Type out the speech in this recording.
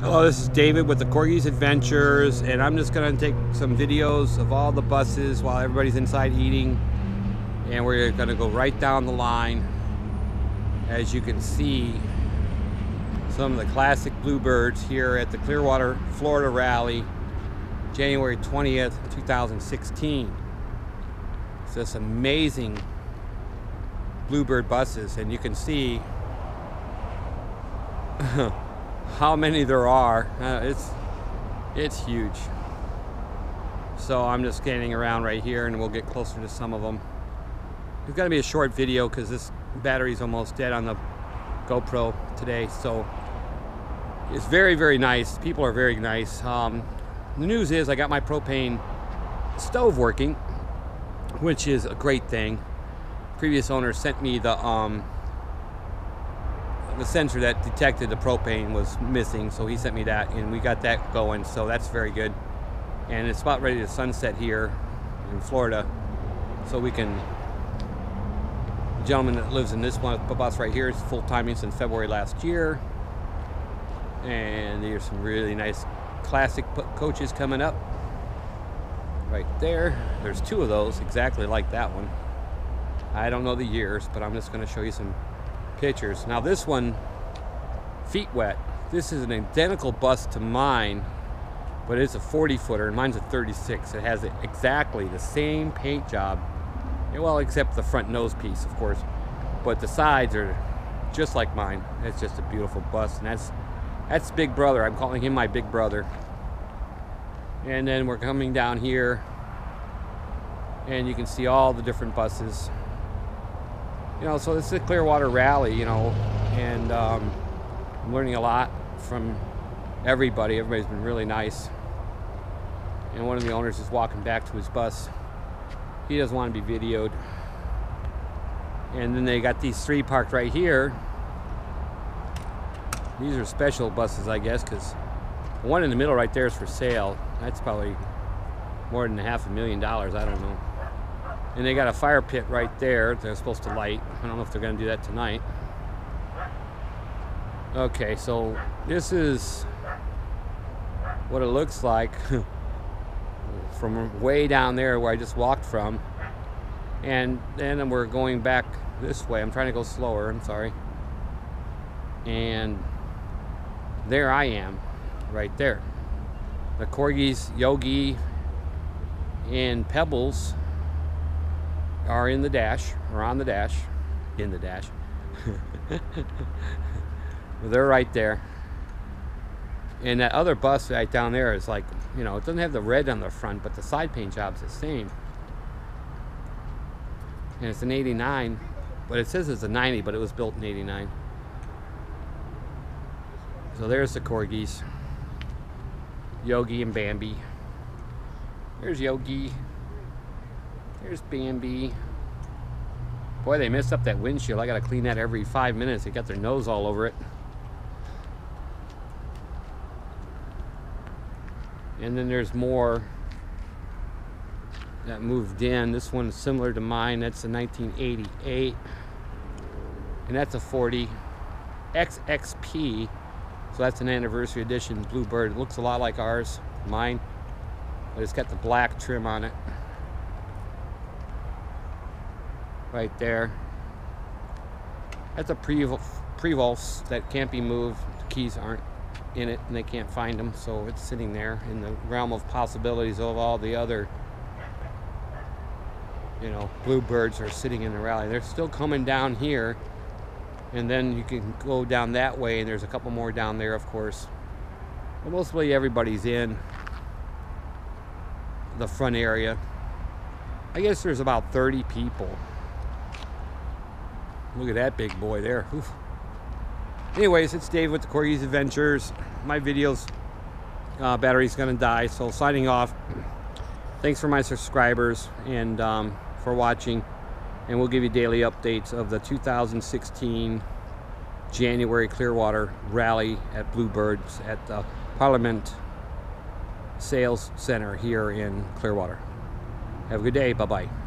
Hello, this is David with the Corgis Adventures, and I'm just going to take some videos of all the buses while everybody's inside eating. And we're going to go right down the line. As you can see, some of the classic Bluebirds here at the Clearwater, Florida Rally, January 20th, 2016. It's this amazing Bluebird buses, and you can see how many there are. Uh, it's it's huge. So I'm just scanning around right here and we'll get closer to some of them. It's going to be a short video because this battery's almost dead on the GoPro today. So it's very, very nice. People are very nice. Um, the news is I got my propane stove working, which is a great thing. Previous owner sent me the um, the sensor that detected the propane was missing, so he sent me that, and we got that going, so that's very good. And it's about ready to sunset here in Florida, so we can. The gentleman that lives in this one bus right here is full timing since February last year, and there's some really nice classic coaches coming up right there. There's two of those exactly like that one. I don't know the years, but I'm just going to show you some pictures. Now this one, feet wet. This is an identical bus to mine, but it's a 40 footer and mine's a 36. It has exactly the same paint job. Well, except the front nose piece, of course. But the sides are just like mine. It's just a beautiful bus. And that's, that's Big Brother. I'm calling him my Big Brother. And then we're coming down here and you can see all the different buses you know, so this is a Clearwater Rally, you know, and um, I'm learning a lot from everybody. Everybody's been really nice. And one of the owners is walking back to his bus. He doesn't want to be videoed. And then they got these three parked right here. These are special buses, I guess, because the one in the middle right there is for sale. That's probably more than a half a million dollars. I don't know. And they got a fire pit right there they're supposed to light. I don't know if they're going to do that tonight. Okay, so this is what it looks like from way down there where I just walked from. And then we're going back this way. I'm trying to go slower, I'm sorry. And there I am, right there. The Corgis, Yogi, and Pebbles are in the dash, or on the dash, in the dash. They're right there. And that other bus right down there is like, you know, it doesn't have the red on the front, but the side paint job's the same. And it's an 89, but it says it's a 90, but it was built in 89. So there's the Corgis. Yogi and Bambi. There's Yogi. There's Bambi. Boy, they messed up that windshield. I gotta clean that every five minutes. They got their nose all over it. And then there's more that moved in. This one's similar to mine. That's a 1988. And that's a 40 XXP. So that's an anniversary edition Bluebird. It looks a lot like ours, mine. But it's got the black trim on it right there. That's a Prevost that can't be moved. The keys aren't in it and they can't find them, so it's sitting there in the realm of possibilities of all the other you know, bluebirds are sitting in the rally. They're still coming down here, and then you can go down that way, and there's a couple more down there, of course. But mostly everybody's in the front area. I guess there's about 30 people. Look at that big boy there. Oof. Anyways, it's Dave with the Corgis Adventures. My video's uh, battery's gonna die, so signing off. Thanks for my subscribers and um, for watching. And we'll give you daily updates of the 2016 January Clearwater Rally at Bluebirds at the Parliament Sales Center here in Clearwater. Have a good day. Bye-bye.